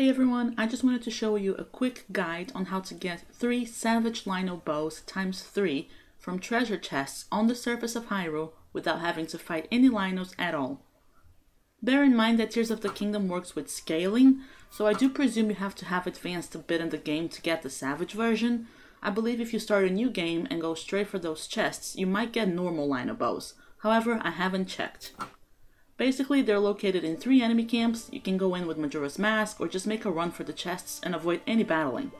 Hey everyone, I just wanted to show you a quick guide on how to get 3 Savage Lynel bows times 3 from treasure chests on the surface of Hyrule without having to fight any Lynels at all. Bear in mind that Tears of the Kingdom works with scaling, so I do presume you have to have advanced a bit in the game to get the Savage version. I believe if you start a new game and go straight for those chests, you might get normal Lynel bows. However, I haven't checked. Basically, they're located in three enemy camps. You can go in with Majora's Mask or just make a run for the chests and avoid any battling.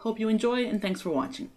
Hope you enjoy and thanks for watching.